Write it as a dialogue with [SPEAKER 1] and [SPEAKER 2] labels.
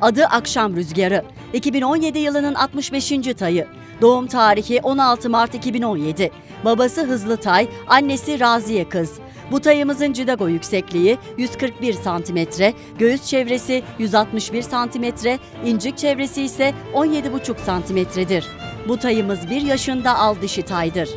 [SPEAKER 1] Adı Akşam Rüzgarı. 2017 yılının 65. tayı. Doğum tarihi 16 Mart 2017. Babası Hızlı Tay, annesi Raziye Kız. Bu tayımızın cidago yüksekliği 141 santimetre, göğüs çevresi 161 santimetre, incik çevresi ise 17,5 santimetredir. Bu tayımız bir yaşında al dişi taydır.